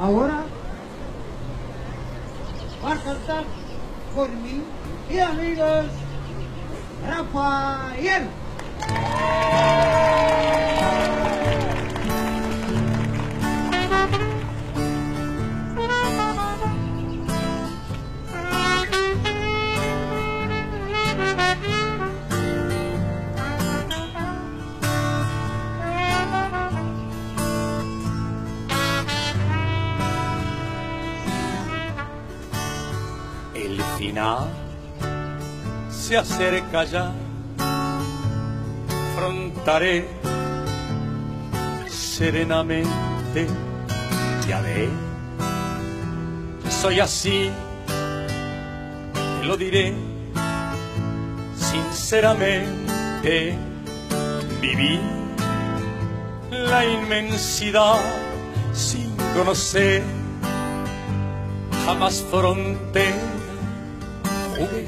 Ahora va a cantar por mí y amigos Rafael. Final se acerca ya, frontaré serenamente, ya ve, soy así, te lo diré sinceramente, viví la inmensidad sin conocer jamás fronte jugué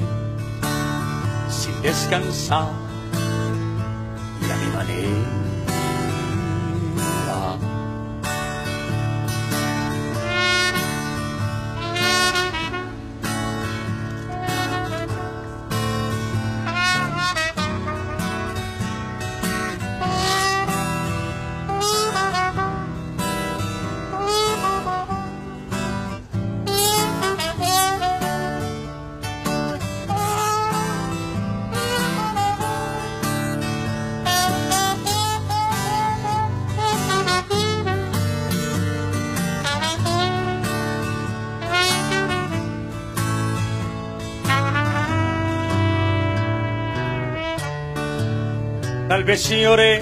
sin descansar y a mi manera. Tal vez lloré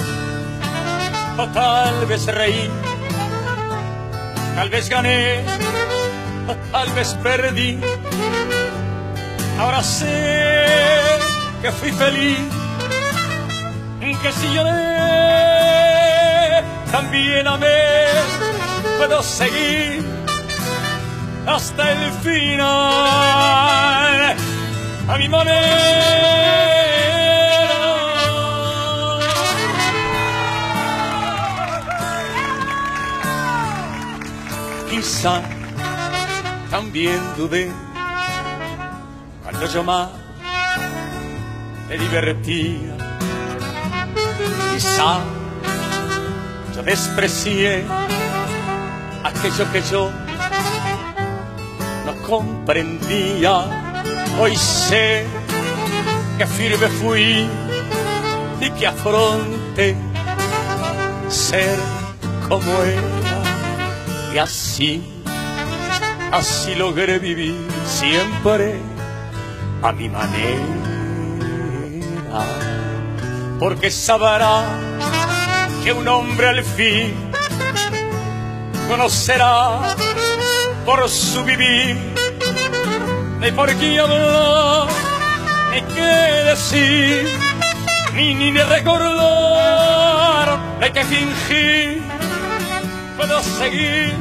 o tal vez reí, tal vez gané o tal vez perdí. Ahora sé que fui feliz, que si lloré también amé, puedo seguir hasta el final a mi manera. Quizá también dudé cuando yo más me divertía. Quizá yo desprecié aquello que yo no comprendía. Hoy sé que firme fui y que afronte ser como era y así, así logré vivir siempre a mi manera. Porque sabrá que un hombre al fin conocerá por su vivir, ni por qué hablar, ni qué decir, ni, ni de recordar, ni que fingir puedo seguir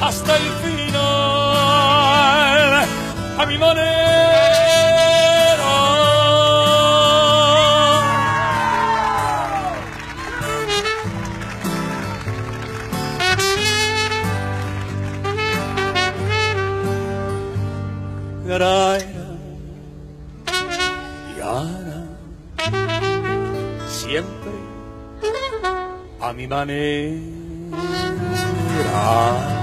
hasta el final a mi manera. Y siempre a mi manera. Ah.